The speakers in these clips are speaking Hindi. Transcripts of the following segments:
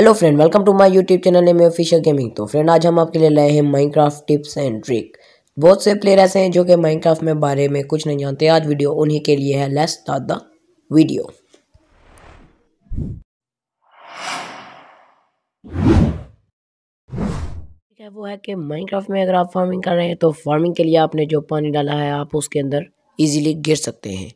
Hello friend welcome to my YouTube channel में ऑफिशियल गेमिंग तो फ्रेंड आज हम आपके लिए लाए हैं माइनक्राफ्ट टिप्स एंड ट्रिक बहुत से प्लेयर ऐसे हैं जो कि माइनक्राफ्ट में बारे में कुछ नहीं जानते। आज वीडियो उन्हीं के लिए है। लेट्स स्टार्ट द वीडियो है, वो है कि माइनक्राफ्ट में अगर आप फ़ार्मिंग कर रहे हैं तो फ़ार्मिंग के लिए आपने जो पानी डाला है, आप उसके अंदर इजीली गिर सकते हैं।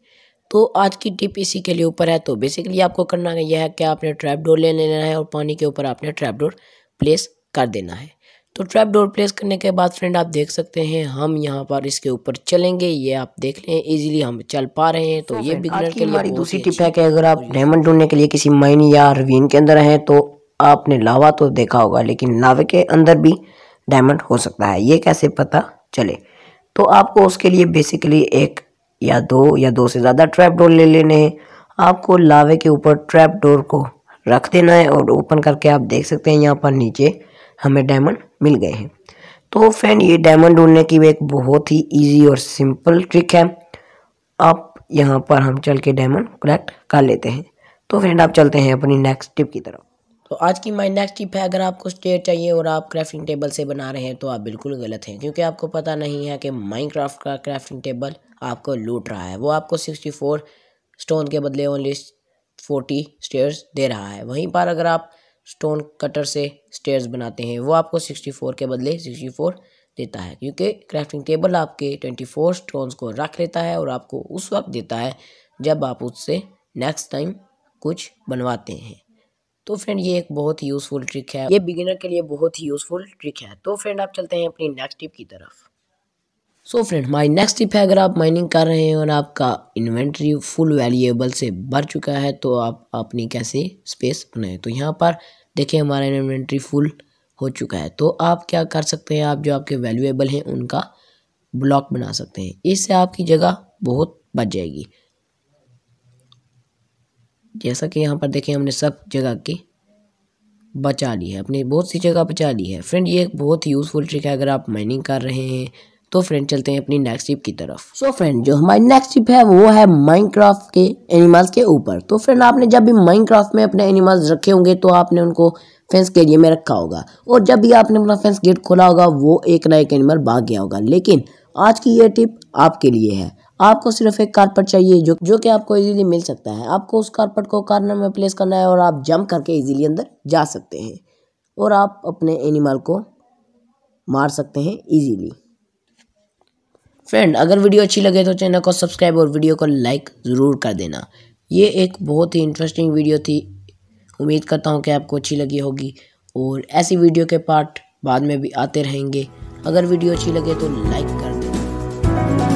तो आज की टिप इसी के लिए ऊपर है। तो बेसिकली आपको करना यह है कि आपने ट्रैप डोर ले लेना है और पानी के ऊपर आपने ट्रैप डोर प्लेस कर देना है। तो ट्रैप डोर प्लेस करने के बाद फ्रेंड आप देख सकते हैं हम यहाँ पर इसके ऊपर चलेंगे। ये आप देख लें इजीली हम चल पा रहे हैं। तो, तो ये बिगनर के लिए दूसरी टिप है कि अगर आप डायमंड ढूँढने के लिए किसी माइन या रवीन के अंदर हैं तो आपने लावा तो देखा होगा लेकिन लावे के अंदर भी डायमंड हो सकता है। ये कैसे पता चले? तो आपको उसके लिए बेसिकली एक या दो या दो से ज़्यादा ट्रैप डोर ले लेने हैं। आपको लावे के ऊपर ट्रैप डोर को रख देना है और ओपन करके आप देख सकते हैं यहाँ पर नीचे हमें डायमंड मिल गए हैं। तो फ्रेंड ये डायमंड ढूँढने की एक बहुत ही इजी और सिंपल ट्रिक है। आप यहाँ पर हम चल के डायमंड कलेक्ट कर लेते हैं। तो फ्रेंड आप चलते हैं अपनी नेक्स्ट टिप की तरफ़। तो आज की माई नेक्स्ट टिप है, अगर आपको स्टेयर चाहिए और आप क्राफ्टिंग टेबल से बना रहे हैं तो आप बिल्कुल गलत हैं, क्योंकि आपको पता नहीं है कि माइनक्राफ्ट का क्राफ्टिंग टेबल आपको लूट रहा है। वो आपको सिक्सटी फोर स्टोन के बदले ओनली फोर्टी स्टेयर्स दे रहा है। वहीं पर अगर आप स्टोन कटर से स्टेयर्स बनाते हैं, वो आपको सिक्सटी फोर के बदले सिक्सटी फोर देता है। क्योंकि क्राफ्टिंग टेबल आपके ट्वेंटी फोर स्टोन्स को रख लेता है और आपको उस वक्त देता है जब आप उससे नेक्स्ट टाइम कुछ बनवाते हैं। तो फ्रेंड ये एक बहुत ही यूज़फुल ट्रिक है। ये बिगिनर के लिए बहुत ही यूज़फुल ट्रिक है। तो फ्रेंड आप चलते हैं अपनी नेक्स्ट टिप की तरफ़। So friend my next tip है, अगर आप माइनिंग कर रहे हैं और आपका इन्वेंट्री फुल वैल्यूएबल से भर चुका है तो आप अपनी कैसे स्पेस बनाएँ? तो यहाँ पर देखिए हमारा इन्वेंट्री फुल हो चुका है। तो आप क्या कर सकते हैं, आप जो आपके वैल्यूएबल हैं, उनका ब्लॉक बना सकते हैं। इससे आपकी जगह बहुत बच जाएगी। जैसा कि यहाँ पर देखें हमने सब जगह की बचा ली है, अपनी बहुत सी जगह बचा ली है। फ्रेंड ये एक बहुत ही यूज़फुल ट्रिक है, अगर आप माइनिंग कर रहे हैं तो फ्रेंड चलते हैं अपनी नेक्स्ट टिप की तरफ़। सो so फ्रेंड जो हमारी नेक्स्ट टिप है, वो है माइनक्राफ्ट के एनिमल्स के ऊपर। तो फ्रेंड आपने जब भी माइनक्राफ्ट में अपने एनिमल्स रखे होंगे तो आपने उनको फेंस के एरिए में रखा होगा। और जब भी आपने अपना फेंस गेट खोला होगा, वो एक ना एक एनिमल भाग गया होगा। लेकिन आज की ये टिप आपके लिए है। आपको सिर्फ़ एक कारपेट चाहिए, जो जो कि आपको इजीली मिल सकता है। आपको उस कारपेट को कार्नर में प्लेस करना है, और आप जंप करके इजीली अंदर जा सकते हैं। और आप अपने एनिमल को मार सकते हैं इजीली फ्रेंड अगर वीडियो अच्छी लगे तो चैनल को सब्सक्राइब और वीडियो को लाइक ज़रूर कर देना। ये एक बहुत ही इंटरेस्टिंग वीडियो थी। उम्मीद करता हूँ कि आपको अच्छी लगी होगी और ऐसी वीडियो के पार्ट बाद में भी आते रहेंगे। अगर वीडियो अच्छी लगे तो लाइक कर